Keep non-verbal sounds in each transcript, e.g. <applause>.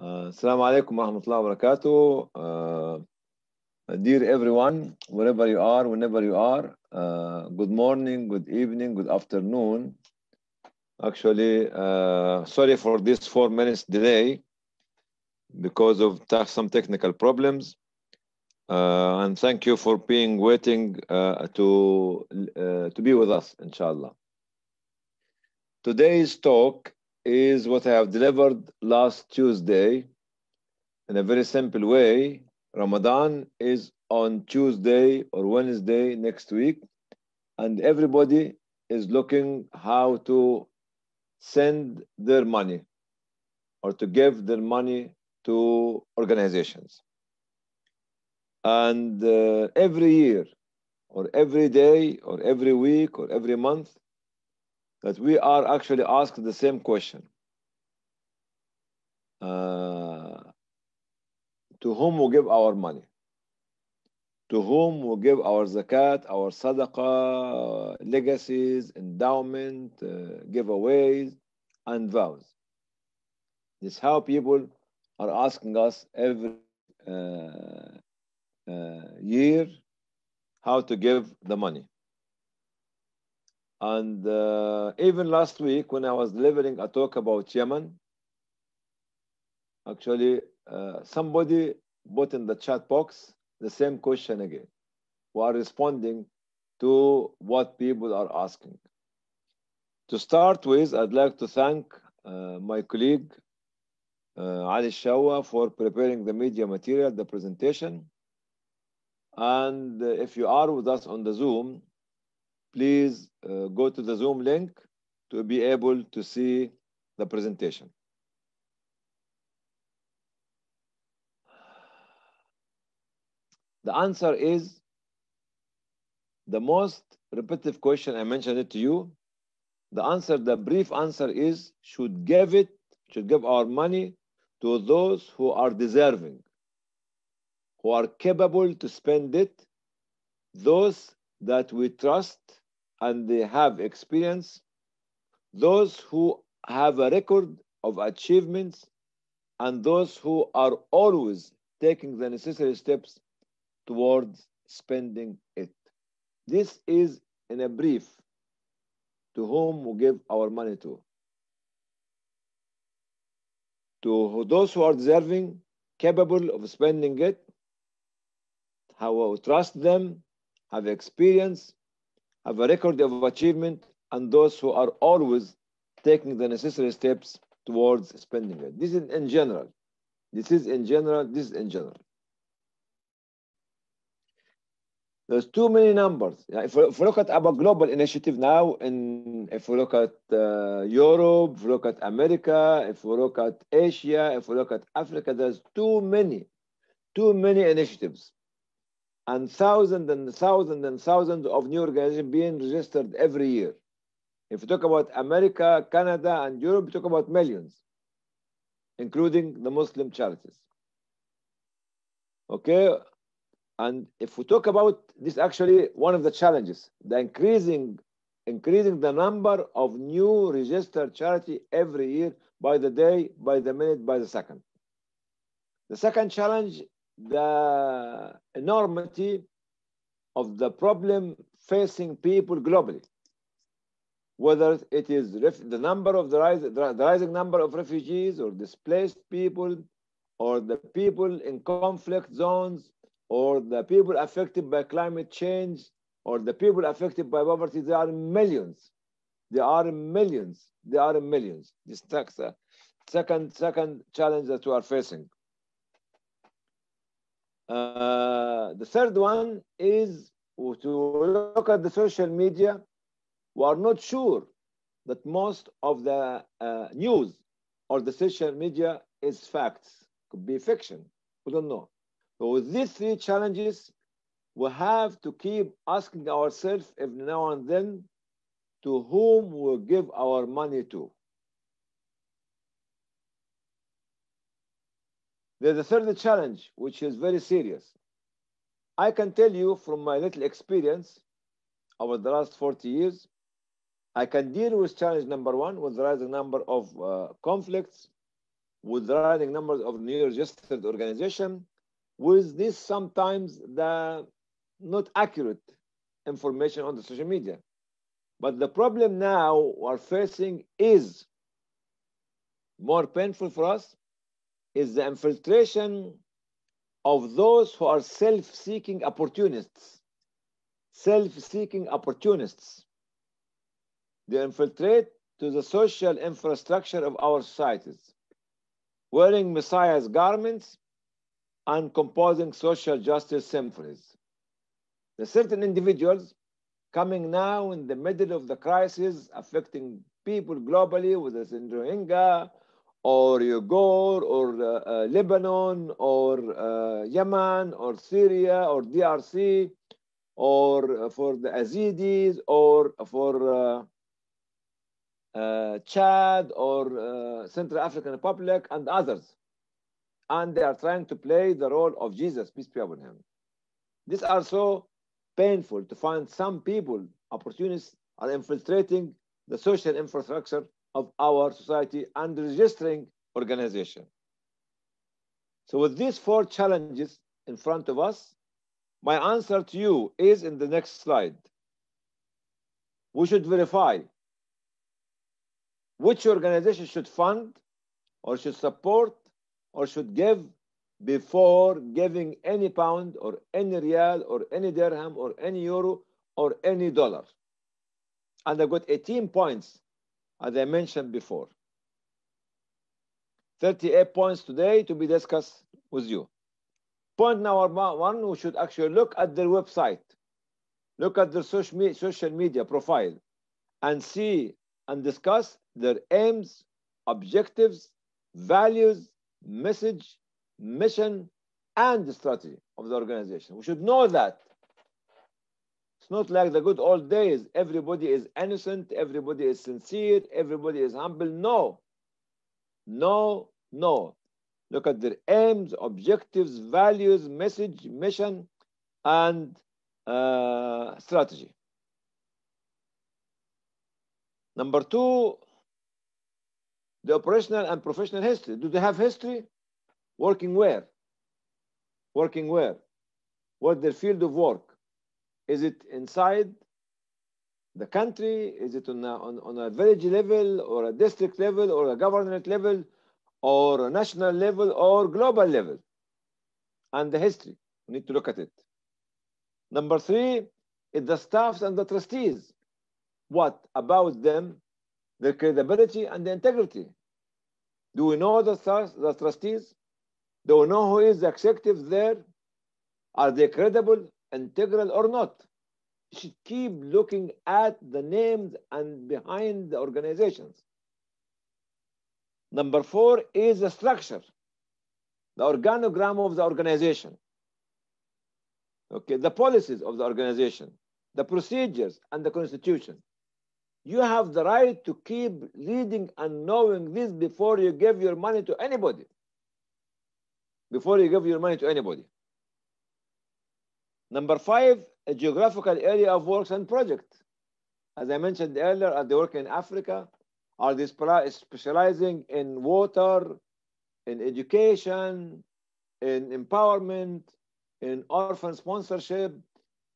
Assalamu alaikum wa rahmatullahi wa barakatuh. Uh, dear everyone, wherever you are, whenever you are, uh, good morning, good evening, good afternoon. Actually, uh, sorry for this four minutes delay because of some technical problems. Uh, and thank you for being waiting uh, to to be with us, inshallah. Today's talk is what I have delivered last Tuesday in a very simple way. Ramadan is on Tuesday or Wednesday next week, and everybody is looking how to send their money or to give their money to organizations. And uh, every year, or every day, or every week, or every month, that we are actually asked the same question uh, To whom we give our money? To whom we give our zakat, our sadaqah, legacies, endowment, uh, giveaways, and vows? This is how people are asking us every uh, uh, year how to give the money. And uh, even last week, when I was delivering a talk about Yemen, actually, uh, somebody put in the chat box the same question again. We are responding to what people are asking. To start with, I'd like to thank uh, my colleague uh, Ali Shawa for preparing the media material, the presentation. And uh, if you are with us on the Zoom, please uh, go to the Zoom link to be able to see the presentation. The answer is the most repetitive question. I mentioned it to you. The answer, the brief answer is should give it, should give our money to those who are deserving, who are capable to spend it, those that we trust and they have experience, those who have a record of achievements, and those who are always taking the necessary steps towards spending it. This is in a brief to whom we give our money to. To those who are deserving, capable of spending it, how we trust them, have experience, have a record of achievement, and those who are always taking the necessary steps towards spending it. This is in general. This is in general. This is in general. There's too many numbers. If, we, if we look at our global initiative now, and if we look at uh, Europe, if we look at America, if we look at Asia, if we look at Africa, there's too many, too many initiatives and thousands and thousands and thousands of new organizations being registered every year. If we talk about America, Canada, and Europe, we talk about millions, including the Muslim charities. Okay, and if we talk about this, actually one of the challenges, the increasing, increasing the number of new registered charity every year by the day, by the minute, by the second. The second challenge the enormity of the problem facing people globally, whether it is the number of the, rise, the rising number of refugees or displaced people, or the people in conflict zones, or the people affected by climate change, or the people affected by poverty. There are millions. There are millions. There are millions. This is the second second challenge that we are facing. Uh, the third one is to look at the social media. We are not sure that most of the uh, news or the social media is facts, could be fiction. We don't know. So with these three challenges, we have to keep asking ourselves every now and then to whom we give our money to. There's a third challenge, which is very serious. I can tell you from my little experience over the last 40 years, I can deal with challenge number one with the rising number of uh, conflicts, with the rising numbers of new registered organization, with this sometimes the not accurate information on the social media. But the problem now we're facing is more painful for us is the infiltration of those who are self-seeking opportunists. Self-seeking opportunists. They infiltrate to the social infrastructure of our societies, wearing Messiah's garments and composing social justice symphonies. The certain individuals coming now in the middle of the crisis affecting people globally, whether it's in Rohingya or Uyghur or uh, uh, Lebanon or uh, Yemen or Syria or DRC or for the Yazidis or for uh, uh, Chad or uh, Central African Republic and others. And they are trying to play the role of Jesus, peace be upon him. These are so painful to find some people, opportunists, are infiltrating the social infrastructure of our society and registering organization. So with these four challenges in front of us, my answer to you is in the next slide. We should verify which organization should fund or should support or should give before giving any pound or any riyal or any dirham or any euro or any dollar. And I got 18 points, as I mentioned before. 38 points today to be discussed with you. Point number one, we should actually look at their website, look at their social media profile, and see and discuss their aims, objectives, values, message, mission, and strategy of the organization. We should know that. It's not like the good old days. Everybody is innocent, everybody is sincere, everybody is humble. No. No, no. Look at their aims, objectives, values, message, mission, and uh, strategy. Number two, the operational and professional history. Do they have history? Working where? Working where? What their field of work? Is it inside the country? Is it on a, on, on a village level or a district level or a government level or a national level or global level? And the history, we need to look at it. Number three is the staffs and the trustees. What about them, their credibility and the integrity? Do we know the, the trustees? Do we know who is the executive there? Are they credible, integral, or not? You should keep looking at the names and behind the organizations. Number four is the structure, the organogram of the organization. Okay, the policies of the organization, the procedures, and the constitution. You have the right to keep reading and knowing this before you give your money to anybody before you give your money to anybody. Number five, a geographical area of works and project. As I mentioned earlier, are they working in Africa? Are they specializing in water, in education, in empowerment, in orphan sponsorship,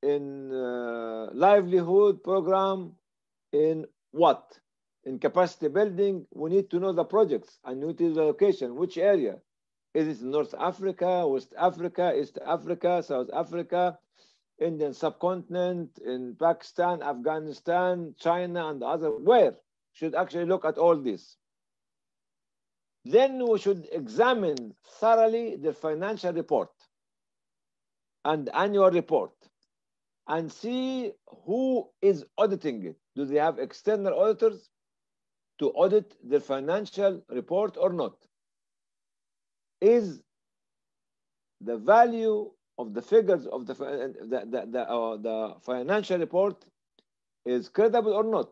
in uh, livelihood program, in what? In capacity building, we need to know the projects and we need to the location, which area, is it North Africa, West Africa, East Africa, South Africa, Indian subcontinent, in Pakistan, Afghanistan, China, and other? Where? Should actually look at all this. Then we should examine thoroughly the financial report and annual report and see who is auditing it. Do they have external auditors to audit the financial report or not? Is the value of the figures of the the the, the, uh, the financial report is credible or not.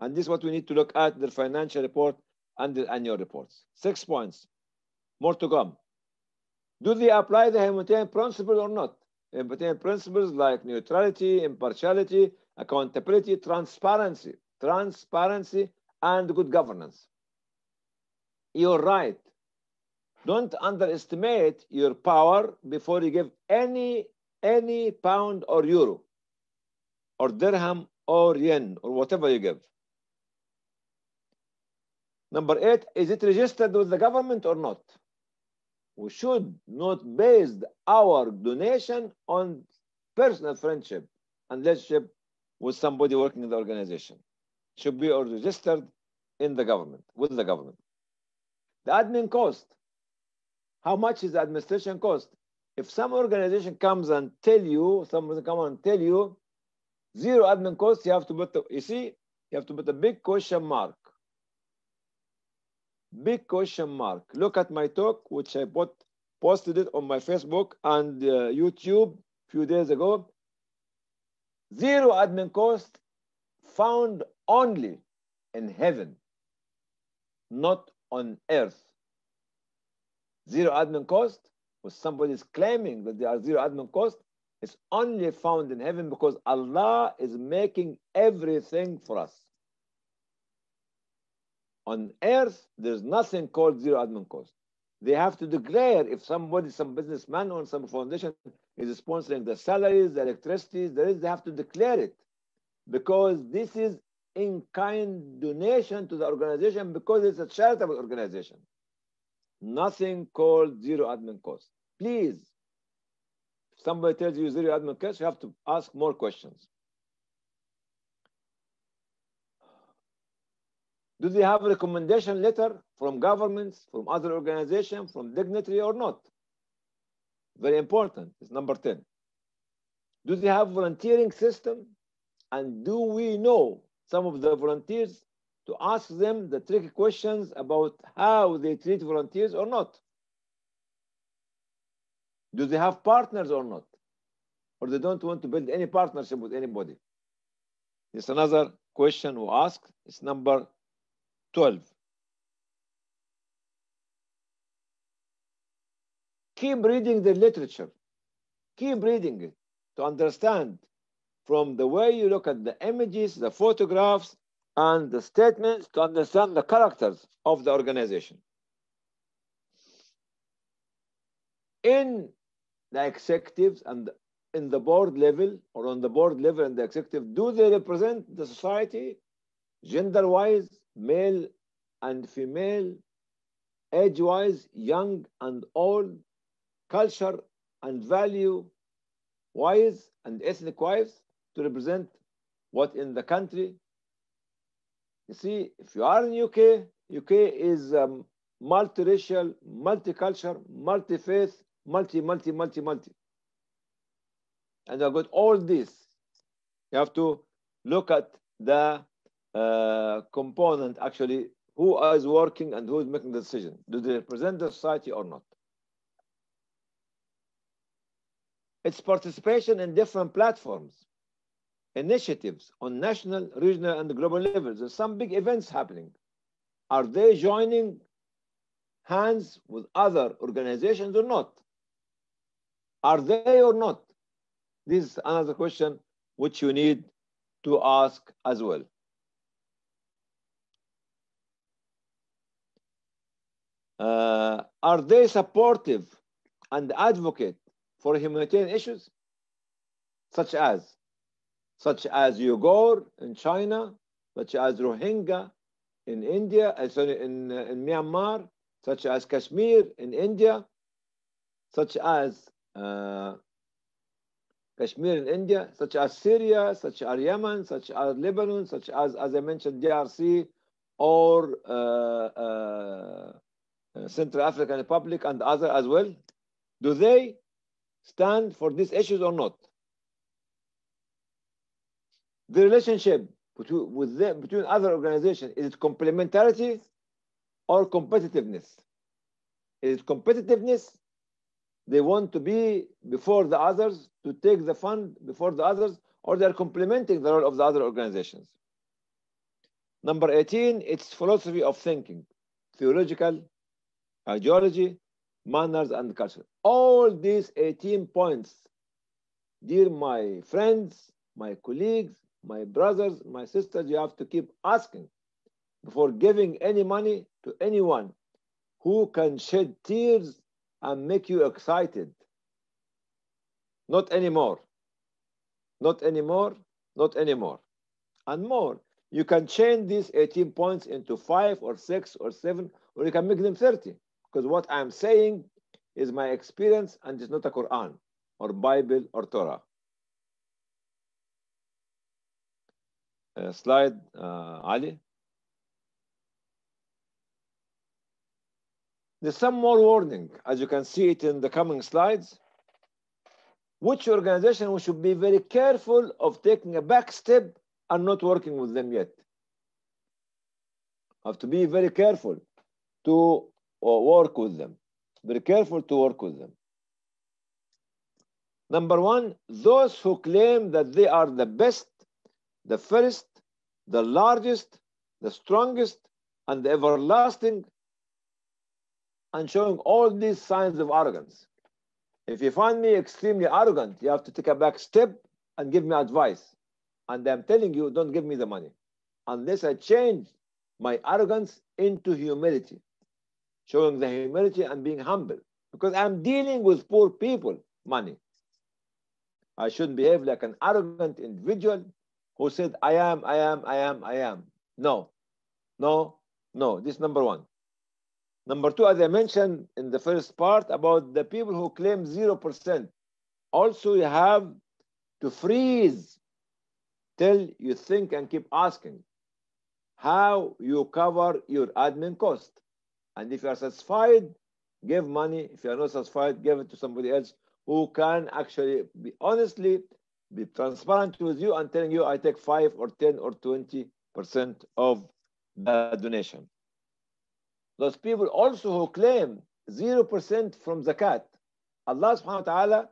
And this is what we need to look at the financial report and the annual reports. Six points. More to come. Do they apply the humanitarian principle or not? Humanitarian principles like neutrality impartiality accountability transparency transparency and good governance. You're right Don't underestimate your power before you give any any pound or euro or dirham or yen or whatever you give. Number eight, is it registered with the government or not? We should not base our donation on personal friendship and relationship with somebody working in the organization. Should be registered in the government, with the government. The admin cost. How much is the administration cost? If some organization comes and tell you, someone come and tell you, zero admin cost, you have to put, the, you see, you have to put a big question mark. Big question mark. Look at my talk, which I put, posted it on my Facebook and uh, YouTube a few days ago. Zero admin cost found only in heaven, not on earth. Zero admin cost, when somebody is claiming that there are zero admin cost, is only found in heaven because Allah is making everything for us. On earth, there's nothing called zero admin cost. They have to declare if somebody, some businessman or some foundation is sponsoring the salaries, the electricity, there is, they have to declare it because this is in kind donation to the organization because it's a charitable organization. Nothing called zero admin cost. Please, if somebody tells you zero admin cost, you have to ask more questions. Do they have a recommendation letter from governments, from other organizations, from dignitary or not? Very important. It's number 10. Do they have volunteering system? And do we know some of the volunteers to ask them the tricky questions about how they treat volunteers or not? Do they have partners or not? Or they don't want to build any partnership with anybody? It's another question we ask. It's number 12. Keep reading the literature. Keep reading it to understand from the way you look at the images, the photographs, and the statements to understand the characters of the organization. In the executives and in the board level or on the board level and the executive, do they represent the society gender-wise, male and female, age-wise, young and old, culture and value-wise and ethnic-wise to represent what in the country. You see, if you are in UK, UK is um, multiracial, multicultural, multi-faith, multi, multi, multi, multi. And I've got all this. You have to look at the uh, component actually who is working and who is making the decision. Do they represent the society or not? It's participation in different platforms, initiatives on national, regional, and global levels. There's some big events happening. Are they joining hands with other organizations or not? Are they or not? This is another question which you need to ask as well. Uh, are they supportive and advocate for humanitarian issues, such as such as Uyghur in China, such as Rohingya in India, uh, sorry, in, uh, in Myanmar, such as Kashmir in India, such as uh, Kashmir in India, such as Syria, such as Yemen, such as Lebanon, such as, as I mentioned, DRC or uh, uh, uh, Central African Republic and other as well. Do they stand for these issues or not? The relationship between, with them, between other organizations, is it complementarity or competitiveness? Is it competitiveness? They want to be before the others, to take the fund before the others, or they're complementing the role of the other organizations. Number 18, it's philosophy of thinking, theological, ideology, manners, and culture. All these 18 points, dear my friends, my colleagues, my brothers, my sisters, you have to keep asking before giving any money to anyone, who can shed tears and make you excited. Not anymore. Not anymore. Not anymore. And more. You can change these 18 points into five or six or seven, or you can make them 30. Because what I'm saying is my experience and it's not a Quran or Bible or Torah. Slide, Ali. There's some more warning, as you can see it in the coming slides. Which organization we should be very careful of taking a back step and not working with them yet. Have to be very careful to uh, work with them. Very careful to work with them. Number one, those who claim that they are the best, the first, the largest, the strongest, and the everlasting, and showing all these signs of arrogance. If you find me extremely arrogant, you have to take a back step and give me advice. And I'm telling you, don't give me the money unless I change my arrogance into humility, showing the humility and being humble. Because I'm dealing with poor people, money. I shouldn't behave like an arrogant individual who said, I am, I am, I am, I am. No, no, no. This number one. Number two, as I mentioned in the first part about the people who claim 0%, also you have to freeze till you think and keep asking how you cover your admin cost. And if you are satisfied, give money. If you are not satisfied, give it to somebody else who can actually be honestly be transparent with you and telling you I take five or 10 or 20% of the donation. Those people also who claim 0% from zakat. Allah subhanahu wa ta'ala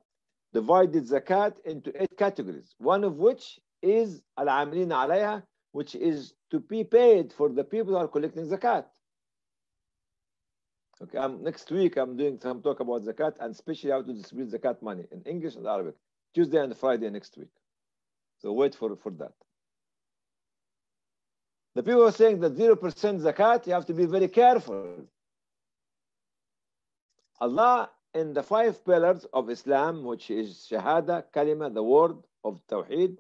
divided zakat into eight categories, one of which is al-amilin alayha, which is to be paid for the people who are collecting zakat. Okay, I'm, next week I'm doing some talk about zakat and especially how to distribute zakat money in English and Arabic, Tuesday and Friday next week. So wait for, for that. The people are saying that 0% zakat, you have to be very careful. Allah, in the five pillars of Islam, which is Shahada, Kalima, the word of Tawheed,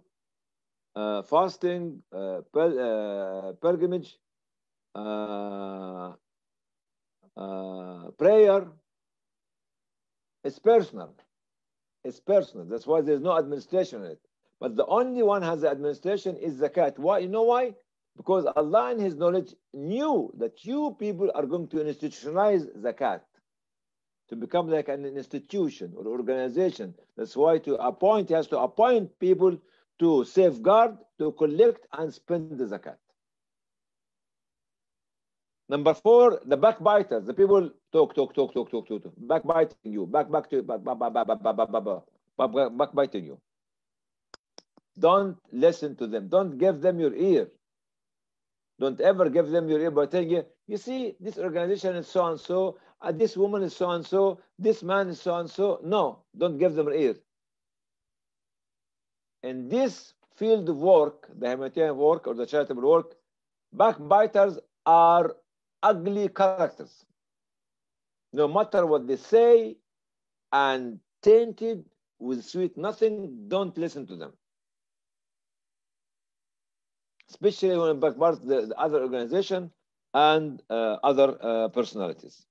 uh, fasting, uh, pil uh, pilgrimage, uh, uh, prayer, it's personal. It's personal. That's why there's no administration in it. But the only one has the administration is zakat. Why? You know why? Because Allah in His knowledge knew that you people are going to institutionalize zakat to become like an institution or organization. That's why to appoint, He has to appoint people to safeguard, to collect and spend the zakat. Number four, the backbiters, the people talk, talk, talk, talk, talk, talk, talk backbiting you, back, back to back, back, back, back, back, back, back, backbiting you. Don't listen to them. Don't give them your ear. Don't ever give them your ear by telling you, you see, this organization is so and so, uh, this woman is so and so, this man is so and so. No, don't give them ear. In this field of work, the humanitarian work or the charitable work, backbiters are ugly characters. No matter what they say and tainted with sweet nothing, don't listen to them especially when it backbars the, the other organization and uh, other uh, personalities.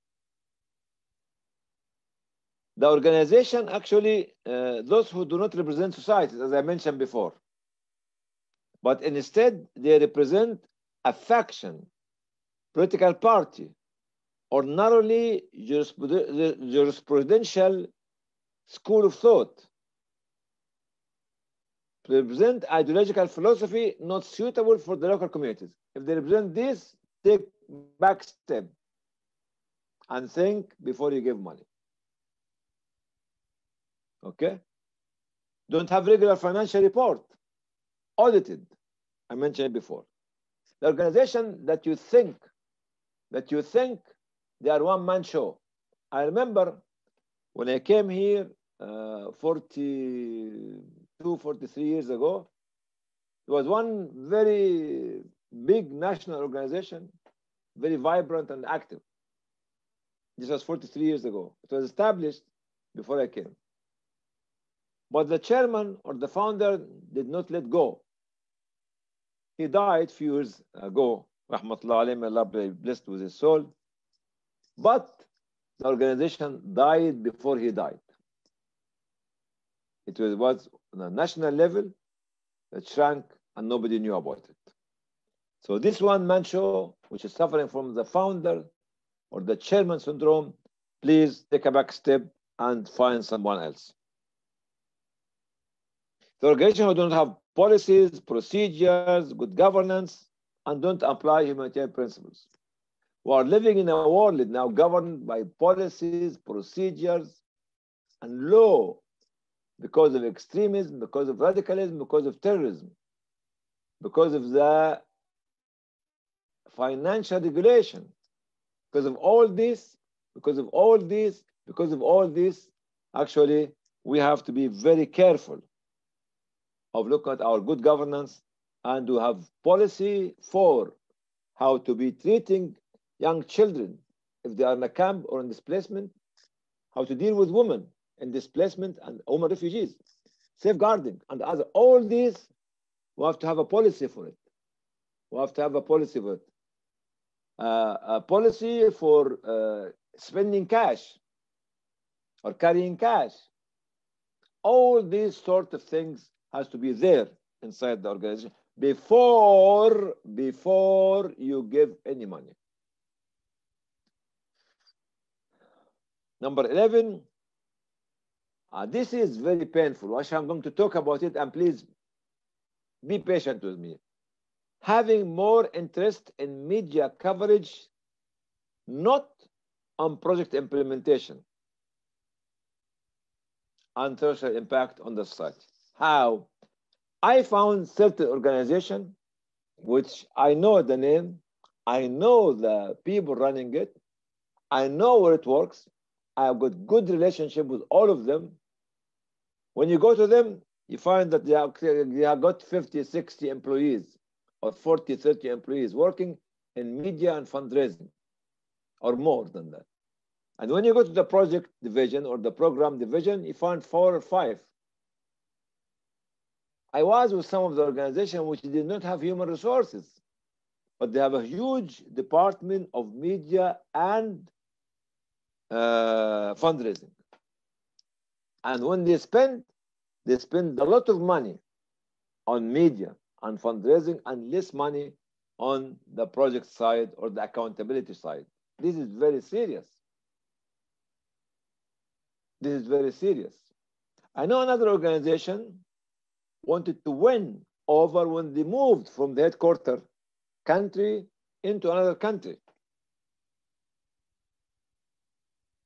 The organization actually, uh, those who do not represent societies, as I mentioned before, but instead they represent a faction, political party, or narrowly jurisprudential school of thought represent ideological philosophy not suitable for the local communities. If they represent this, take back step and think before you give money. Okay? Don't have regular financial report, audited. I mentioned it before. The organization that you think, that you think they are one man show. I remember when I came here uh, 40, 43 years ago, there was one very big national organization, very vibrant and active. This was 43 years ago. It was established before I came. But the chairman or the founder did not let go. He died few years ago. Rahmatullah Allah blessed with his soul. But the organization died before he died. It was, was on a national level that shrank and nobody knew about it. So this one man show, which is suffering from the founder or the chairman syndrome, please take a back step and find someone else. The organization who don't have policies, procedures, good governance, and don't apply humanitarian principles. We are living in a world now governed by policies, procedures, and law because of extremism, because of radicalism, because of terrorism, because of the financial regulation. Because of all this, because of all this, because of all this, actually, we have to be very careful of looking at our good governance and to have policy for how to be treating young children if they are in a camp or in displacement, how to deal with women in displacement and women refugees, safeguarding and other. All these, we have to have a policy for it. We have to have a policy for it. Uh, a policy for uh, spending cash or carrying cash. All these sort of things has to be there inside the organization before before you give any money. Number 11, uh, this is very painful. I'm going to talk about it and please be patient with me. Having more interest in media coverage, not on project implementation and social impact on the site. How? I found certain organization, which I know the name, I know the people running it, I know where it works, I've got good relationship with all of them. When you go to them, you find that they have, they have got 50, 60 employees or 40, 30 employees working in media and fundraising or more than that. And when you go to the project division or the program division, you find four or five. I was with some of the organizations which did not have human resources, but they have a huge department of media and uh, fundraising. And when they spend, they spend a lot of money on media and fundraising and less money on the project side or the accountability side. This is very serious. This is very serious. I know another organization wanted to win over when they moved from the headquarter country into another country.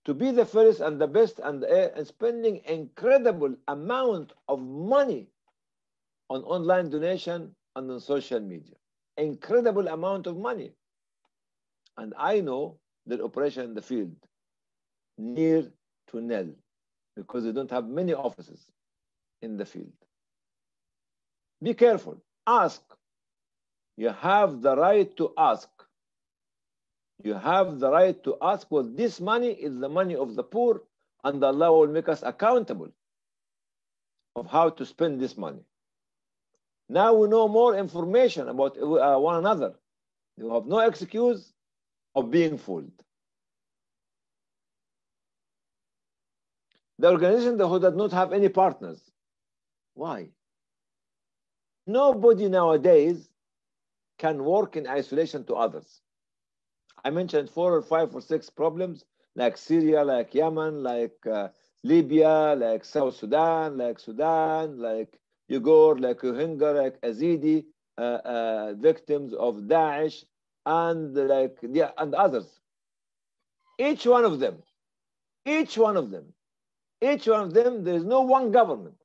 To be the first and the best and, uh, and spending incredible amount of money on online donation and on social media. Incredible amount of money. And I know the operation in the field near to nil because they don't have many offices in the field. Be careful. Ask. You have the right to ask. You have the right to ask, well, this money is the money of the poor, and Allah will make us accountable of how to spend this money. Now we know more information about uh, one another. You have no excuse of being fooled. The organization who does not have any partners. Why? Nobody nowadays can work in isolation to others. I mentioned four or five or six problems like Syria, like Yemen, like uh, Libya, like South Sudan, like Sudan, like Uyghur, like Rohingya, like Yazidi, uh, uh, victims of Daesh, and like and others. Each one of them, each one of them, each one of them, there is no one government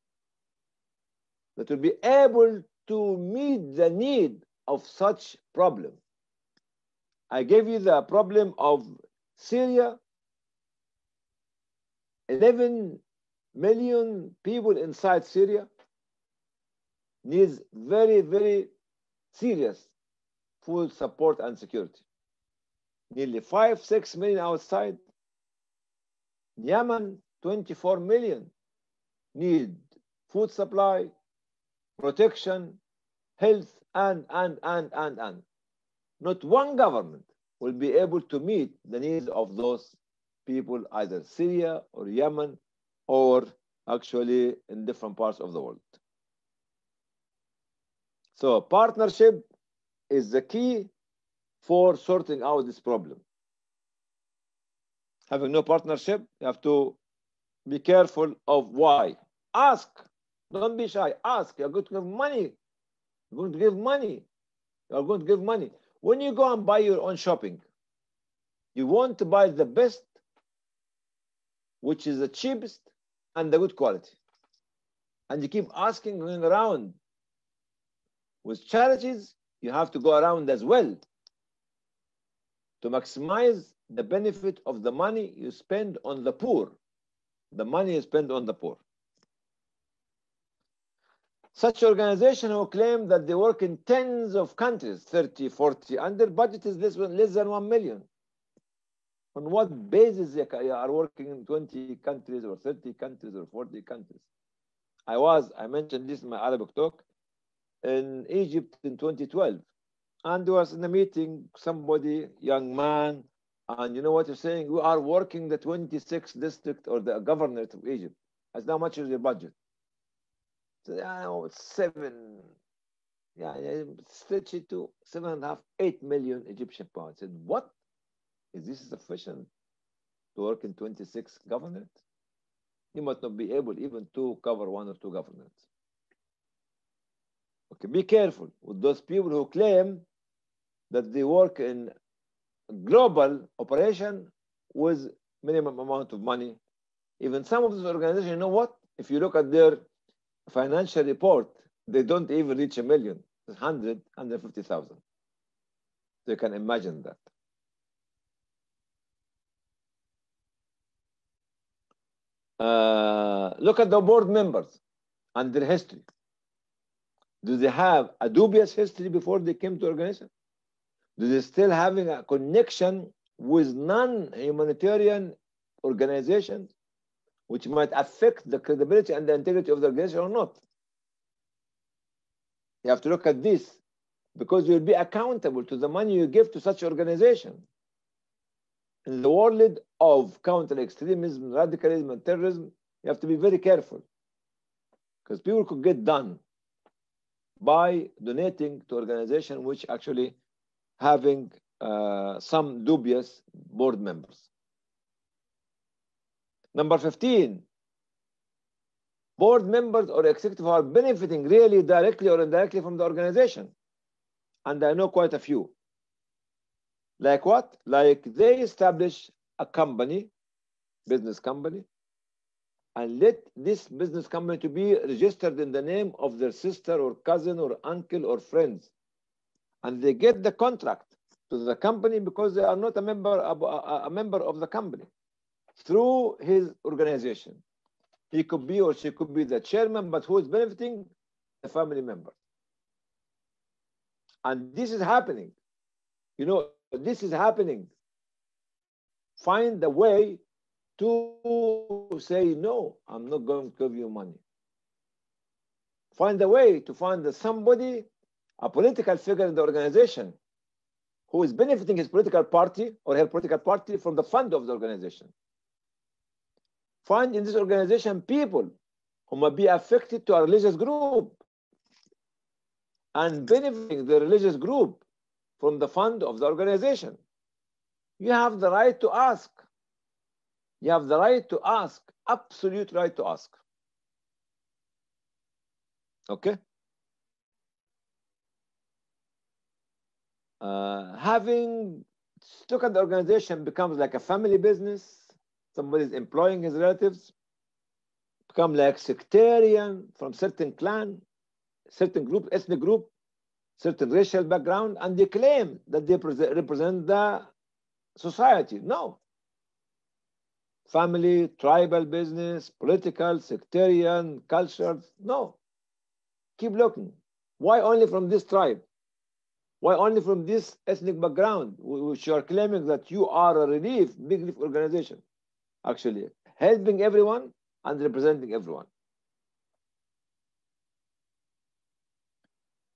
that will be able to meet the need of such problem. I gave you the problem of Syria. 11 million people inside Syria needs very, very serious food support and security. Nearly five, six million outside Yemen, 24 million need food supply, protection, health, and, and, and, and, and. Not one government will be able to meet the needs of those people, either Syria or Yemen or actually in different parts of the world. So partnership is the key for sorting out this problem. Having no partnership, you have to be careful of why. Ask. Don't be shy. Ask. You're going to give money. You're going to give money. You're going to give money. When you go and buy your own shopping, you want to buy the best, which is the cheapest and the good quality. And you keep asking, around. With charities, you have to go around as well to maximize the benefit of the money you spend on the poor. The money you spend on the poor. Such organizations who claim that they work in tens of countries, 30, 40, and their budget is less, less than 1 million. On what basis they are working in 20 countries or 30 countries or 40 countries? I was, I mentioned this in my Arabic talk, in Egypt in 2012. And there was in a meeting, somebody, young man, and you know what you're saying? We are working the 26th district or the governorate of Egypt. As how much is your budget? I know seven, yeah, stretch it to seven and a half, eight million Egyptian pounds. Said, what? Is this sufficient to work in 26 governorates? You might not be able even to cover one or two governments. Okay, be careful with those people who claim that they work in global operation with minimum amount of money. Even some of these organizations, you know what? If you look at their financial report, they don't even reach a million. 100, 150,000. So you can imagine that. Uh, look at the board members and their history. Do they have a dubious history before they came to organization? Do they still having a connection with non-humanitarian organizations, which might affect the credibility and the integrity of the organization or not? You have to look at this because you'll be accountable to the money you give to such organization. In the world of counter-extremism, radicalism, and terrorism, you have to be very careful because people could get done by donating to organization which actually having uh, some dubious board members. Number 15, board members or executive are benefiting really directly or indirectly from the organization. And I know quite a few. Like what? Like they establish a company, business company, and let this business company to be registered in the name of their sister or cousin or uncle or friends and they get the contract to the company because they are not a member of, a, a member of the company through his organization. He could be or she could be the chairman, but who is benefiting? The family member. And this is happening. You know, this is happening. Find a way to say, no, I'm not going to give you money. Find a way to find somebody a political figure in the organization who is benefiting his political party or her political party from the fund of the organization. Find in this organization people who might be affected to a religious group and benefiting the religious group from the fund of the organization. You have the right to ask. You have the right to ask, absolute right to ask. Okay? uh, having look at the organization becomes like a family business. Somebody is employing his relatives, become like sectarian from certain clan, certain group, ethnic group, certain racial background, and they claim that they represent the society. No. Family, tribal business, political, sectarian, cultures. No. Keep looking. Why only from this tribe? Why only from this ethnic background, which you are claiming that you are a relief, big relief organization? Actually, helping everyone and representing everyone.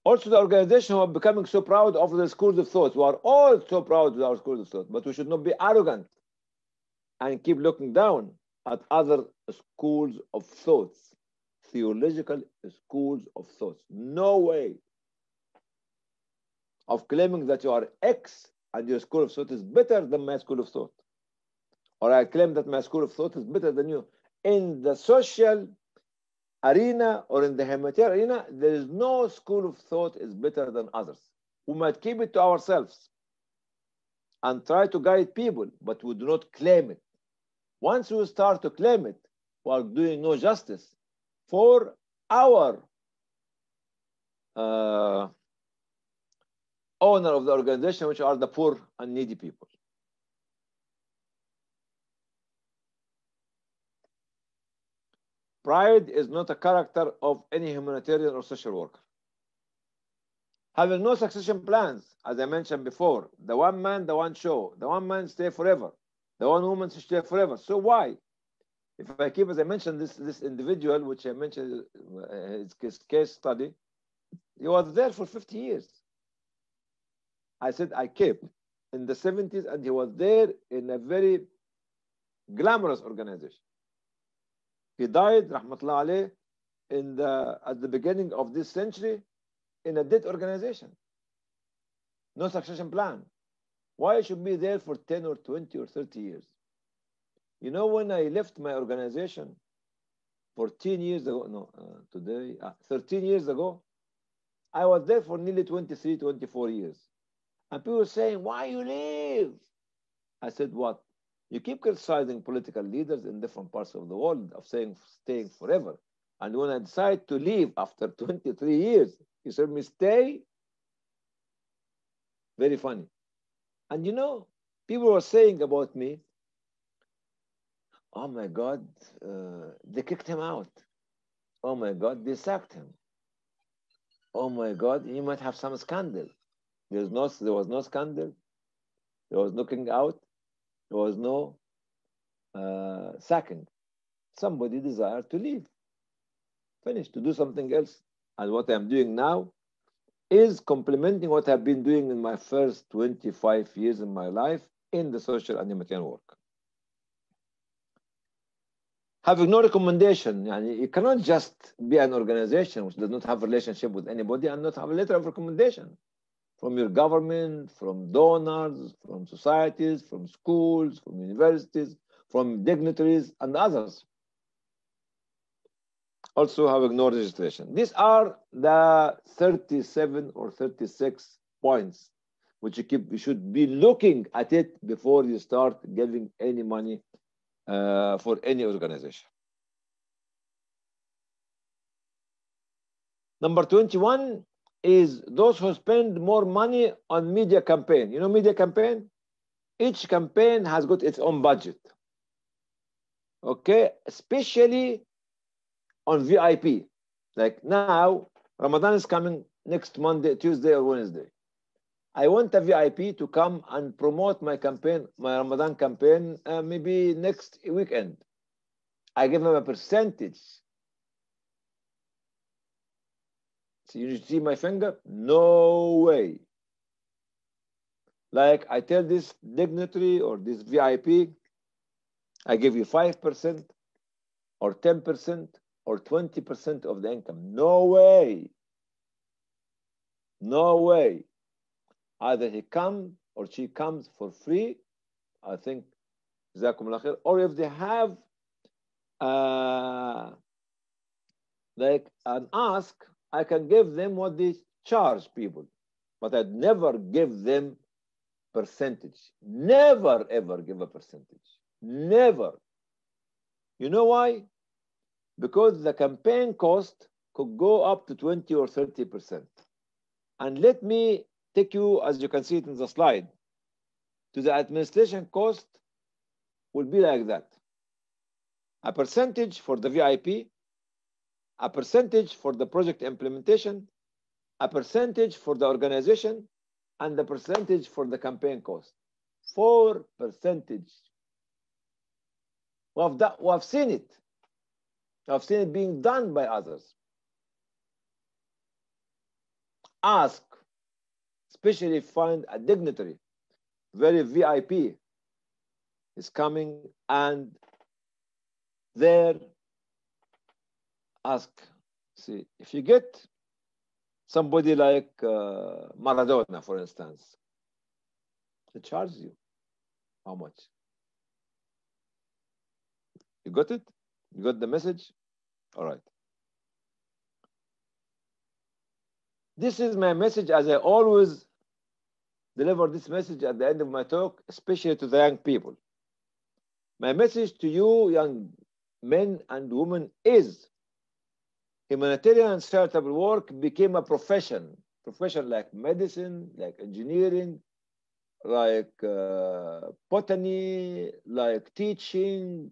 Also, the organization are becoming so proud of the schools of thought. We are all so proud of our schools of thought, but we should not be arrogant and keep looking down at other schools of thoughts, theological schools of thoughts. No way of claiming that you are X and your school of thought is better than my school of thought. Or I claim that my school of thought is better than you. In the social arena or in the humanitarian arena, there is no school of thought is better than others. We might keep it to ourselves and try to guide people, but we do not claim it. Once we start to claim it, we are doing no justice for our uh, owner of the organization, which are the poor and needy people. Pride is not a character of any humanitarian or social worker. Having no succession plans, as I mentioned before, the one man, the one show, the one man stay forever, the one woman stay forever. So why? If I keep, as I mentioned, this, this individual, which I mentioned uh, his, his case study, he was there for 50 years. I said I kept in the 70s, and he was there in a very glamorous organization. He died, rahmatullah alayh, in the, at the beginning of this century in a dead organization. No succession plan. Why I should be there for 10 or 20 or 30 years? You know, when I left my organization 14 years ago, no, uh, today, uh, 13 years ago, I was there for nearly 23, 24 years. And people were saying, why you leave? I said, what? You keep criticizing political leaders in different parts of the world of saying staying forever. And when I decide to leave after <laughs> 23 years, you said me stay. Very funny. And you know, people were saying about me, oh my God, uh, they kicked him out. Oh my God, they sacked him. Oh my God, he might have some scandal. There's no, there was no scandal. There was no kicking out. There was no uh, sacking. Somebody desired to leave. Finish, to do something else. And what I'm doing now is complementing what I've been doing in my first 25 years in my life in the social and humanitarian work. Having no recommendation, you cannot just be an organization which does not have a relationship with anybody and not have a letter of recommendation from your government, from donors, from societies, from schools, from universities, from dignitaries and others. Also have ignored registration. These are the 37 or 36 points which you, keep, you should be looking at it before you start giving any money uh, for any organization. Number 21, is those who spend more money on media campaign. You know media campaign? Each campaign has got its own budget. Okay, especially on VIP. Like now, Ramadan is coming next Monday, Tuesday, or Wednesday. I want a VIP to come and promote my campaign, my Ramadan campaign, uh, maybe next weekend. I give them a percentage So you see my finger? No way. Like I tell this dignitary or this VIP, I give you 5% or 10% or 20% of the income. No way. No way. Either he comes or she comes for free. I think, or if they have uh, like an ask, I can give them what they charge people, but I'd never give them percentage. Never ever give a percentage. Never. You know why? Because the campaign cost could go up to 20 or 30%. And let me take you, as you can see it in the slide, to the administration cost will be like that. A percentage for the VIP, a percentage for the project implementation, a percentage for the organization, and the percentage for the campaign cost. Four percentage. We have, who have seen it, who have seen it being done by others. Ask, especially find a dignitary, very VIP, is coming and there ask see if you get somebody like uh, maradona for instance they charge you. How much? You got it? You got the message? All right. This is my message as i always deliver this message at the end of my talk especially to the young people. My message to you, young men and women, is humanitarian and charitable work became a profession. Profession like medicine, like engineering, like uh, botany, like teaching,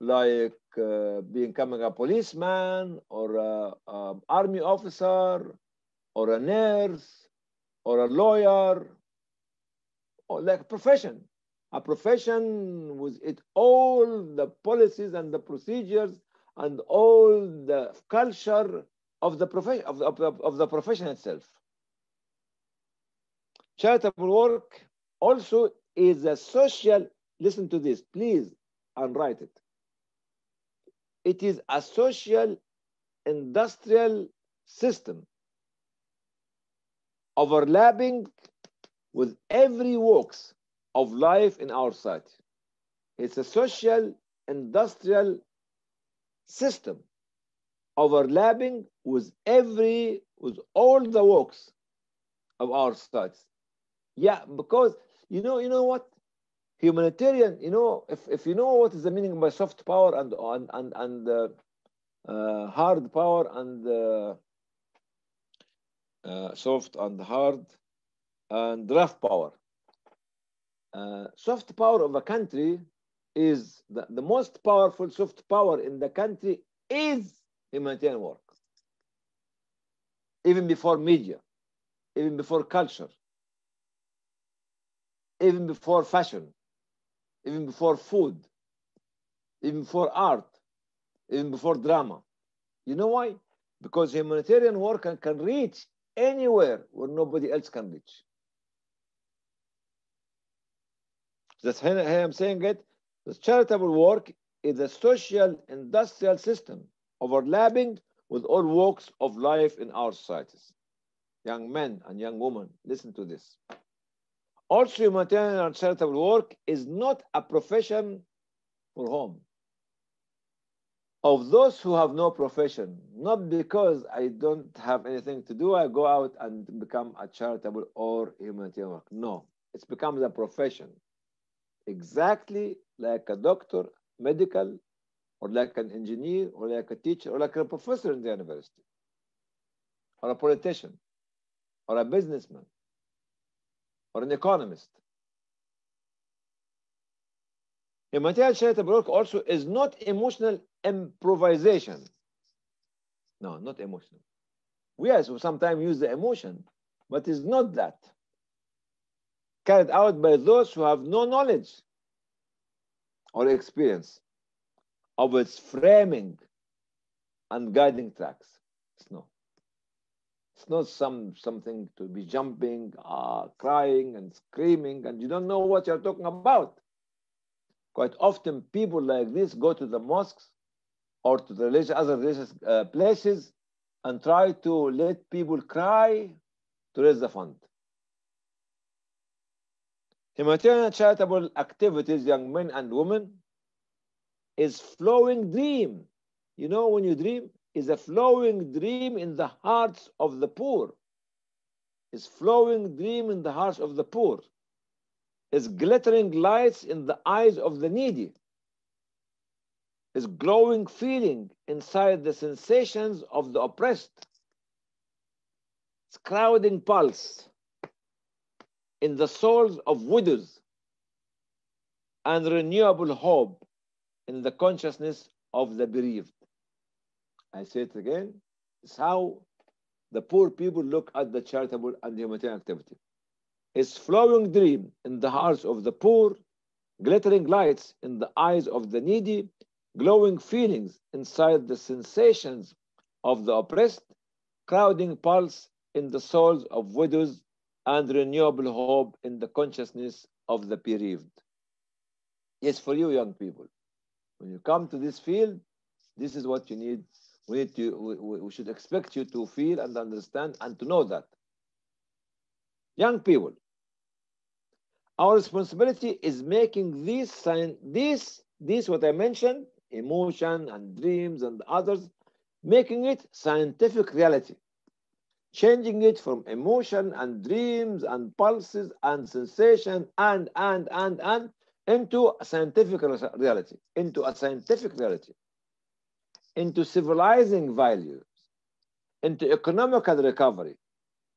like uh, becoming a policeman or an army officer or a nurse or a lawyer, or like a profession a profession with it all the policies and the procedures and all the culture of the profession of, of, of the profession itself. Charitable work also is a social, listen to this, please, and write it. It is a social industrial system overlapping with every walks of life in our society. It's a social industrial system overlapping with every with all the works of our society. Yeah, because you know, you know what? Humanitarian, you know, if, if you know what is the meaning by soft power and and and, and uh, uh, hard power and uh, uh soft and hard and rough power uh, soft power of a country is the, the most powerful soft power in the country is humanitarian work. Even before media, even before culture, even before fashion, even before food, even before art, even before drama. You know why? Because humanitarian work can, can reach anywhere where nobody else can reach. That's how I'm saying it. The charitable work is a social industrial system overlapping with all walks of life in our societies. Young men and young women, listen to this. Also, humanitarian and charitable work is not a profession for home. Of those who have no profession, not because I don't have anything to do, I go out and become a charitable or humanitarian work. No, it's become a profession exactly like a doctor, medical, or like an engineer, or like a teacher, or like a professor in the university, or a politician, or a businessman, or an economist. Humanitarian charitable work also is not emotional improvisation. No, not emotional. We also sometimes use the emotion, but it's not that carried out by those who have no knowledge or experience of its framing and guiding tracks. It's no. It's not some something to be jumping, uh, crying, and screaming, and you don't know what you're talking about. Quite often, people like this go to the mosques or to the religious, other religious uh, places and try to let people cry to raise the fund. Humanitarian charitable activities, young men and women, is flowing dream. You know, when you dream, is a flowing dream in the hearts of the poor. Is flowing dream in the hearts of the poor. Is glittering lights in the eyes of the needy. Is glowing feeling inside the sensations of the oppressed. It's crowding pulse in the souls of widows and renewable hope in the consciousness of the bereaved. I say it again, it's how the poor people look at the charitable and humanitarian activity. It's flowing dream in the hearts of the poor glittering lights in the eyes of the needy, glowing feelings inside the sensations of the oppressed, crowding pulse in the souls of widows, and renewable hope in the consciousness of the bereaved. Yes, for you young people, when you come to this field, this is what you need. We need to, we, we should expect you to feel and understand and to know that. Young people, our responsibility is making this sign, this, this what I mentioned, emotion and dreams and others, making it scientific reality, changing it from emotion and dreams and pulses and sensation and, and, and, and, into a scientific reality, into a scientific reality, into civilizing values, into economical recovery,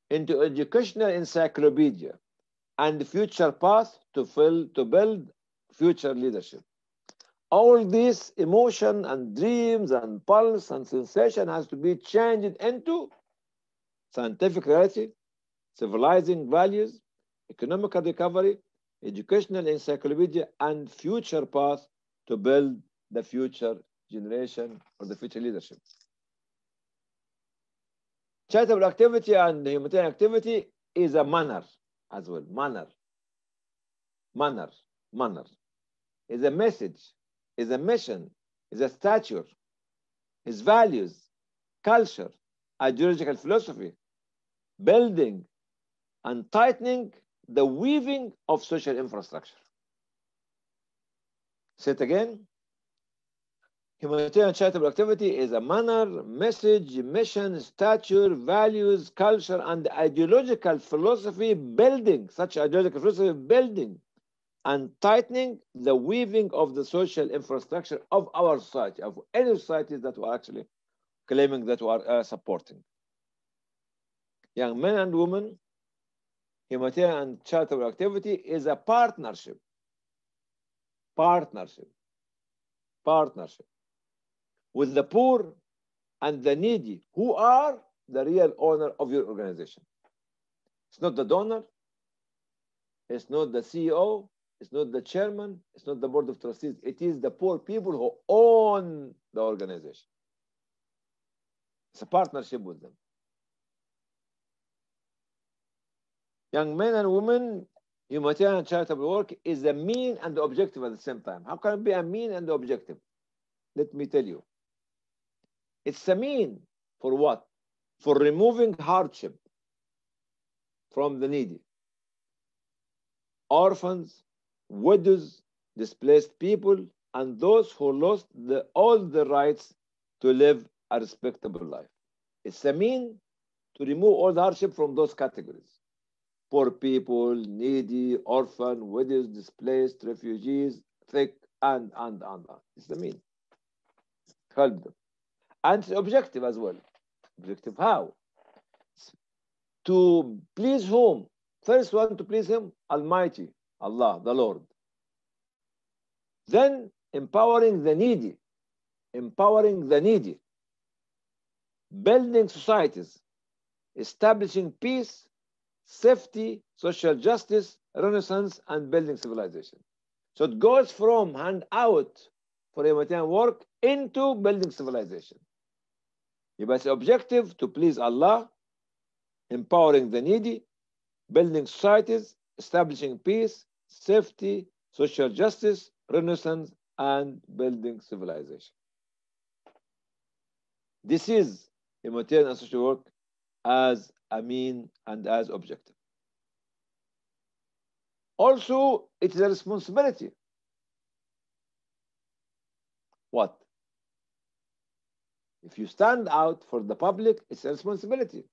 into educational encyclopedia, and future path to fill to build future leadership. All this emotion and dreams and pulse and sensation has to be changed into scientific reality, civilizing values, economical recovery, educational encyclopedia, and future path to build the future generation or the future leadership. Charitable activity and humanitarian activity is a manner as well. Manner. Manner. Manner. Is a message, is a mission, is a stature, is values, culture, ideological philosophy, building and tightening the weaving of social infrastructure. Say it again. Humanitarian charitable activity is a manner, message, mission, stature, values, culture, and ideological philosophy building, such ideological philosophy building and tightening the weaving of the social infrastructure of our society, of any societies that we're actually claiming that we are uh, supporting. Young men and women, humanitarian and charitable activity is a partnership. Partnership. Partnership with the poor and the needy, who are the real owner of your organization. It's not the donor, it's not the CEO, it's not the chairman, it's not the board of trustees. It is the poor people who own the organization. It's a partnership with them. Young men and women, humanitarian and charitable work is a mean and the objective at the same time. How can it be a mean and the objective? Let me tell you. It's a mean for what? For removing hardship from the needy. Orphans, widows, displaced people, and those who lost the, all the rights to live a respectable life. It's a mean to remove all the hardship from those categories. Poor people, needy, orphan, widows, displaced, refugees, thick, and, and, and, and. It's the mean. Help them and objective as well. Objective how? To please whom? First one to please him, Almighty, Allah, the Lord. Then empowering the needy, empowering the needy, building societies, establishing peace, safety, social justice, renaissance, and building civilization. So it goes from hand out for humanitarian work into building civilization. يبقى its objective to please Allah, empowering the needy, building societies, establishing peace, safety, social justice, renaissance, and building civilization. This is humanitarian and social work as a mean and as objective. Also, it is a responsibility. What? If you stand out for the public, it's a responsibility.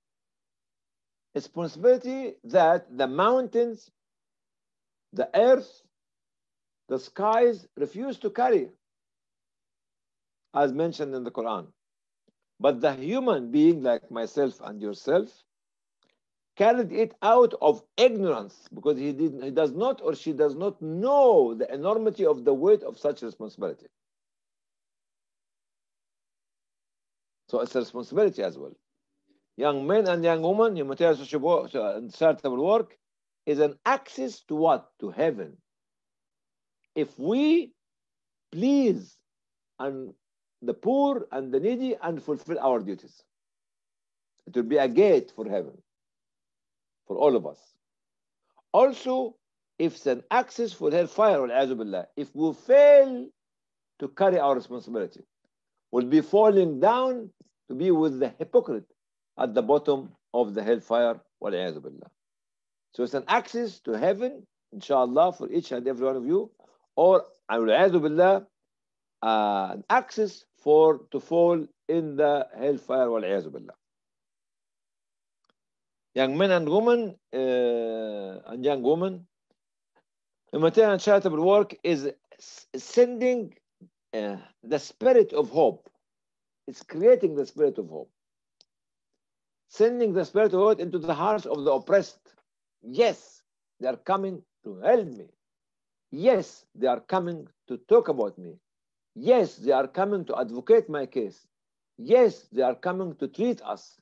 Responsibility that the mountains, the earth, the skies refuse to carry, as mentioned in the Quran. But the human being like myself and yourself carried it out of ignorance because he, did, he does not or she does not know the enormity of the weight of such responsibility. So it's a responsibility as well. Young men and young women, humanitarian social and charitable work is an access to what? To heaven. if we please and the poor and the needy and fulfill our duties. It will be a gate for heaven for all of us. Also, if it's an access for hellfire, if we fail to carry our responsibility, we'll be falling down to be with the hypocrite at the bottom of the hellfire. So it's an access to heaven, inshallah, for each and every one of you, or billah, uh, access for to fall in the hellfire. Billah. Young men and women uh, and young women, humanitarian charitable work is sending uh, the spirit of hope. It's creating the spirit of hope. Sending the spirit of hope into the hearts of the oppressed. Yes, they are coming to help me. Yes, they are coming to talk about me. Yes, they are coming to advocate my case. Yes, they are coming to treat us.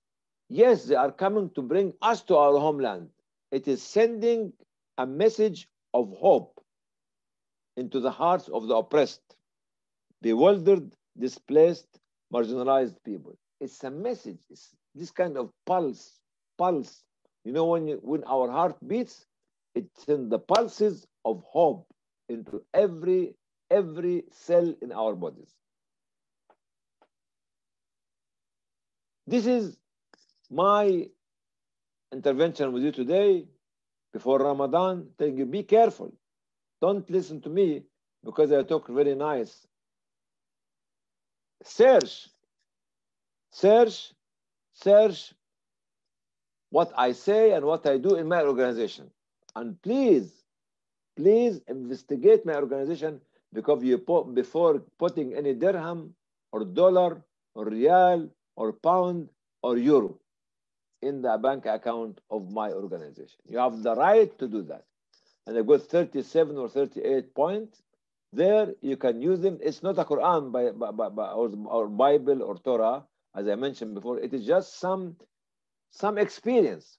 Yes, they are coming to bring us to our homeland. It is sending a message of hope into the hearts of the oppressed, bewildered, displaced, marginalized people. It's a message. It's this kind of pulse, pulse. You know, when you, when our heart beats, it sends the pulses of hope into every every cell in our bodies. This is my intervention with you today before Ramadan, telling you be careful. Don't listen to me because I talk very nice. Search, search, search what I say and what I do in my organization. And please, please investigate my organization because you put, before putting any dirham or dollar or riyal or pound or euro in the bank account of my organization. You have the right to do that. And I got 37 or 38 points. There you can use them. It's not a Quran by, by, by, by or, or, Bible or Torah, as I mentioned before. It is just some, some experience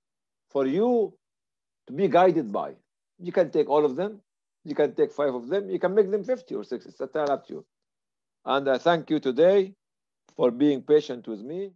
for you to be guided by. You can take all of them. You can take five of them. You can make them 50 or 60. It's up to you. And I thank you today for being patient with me.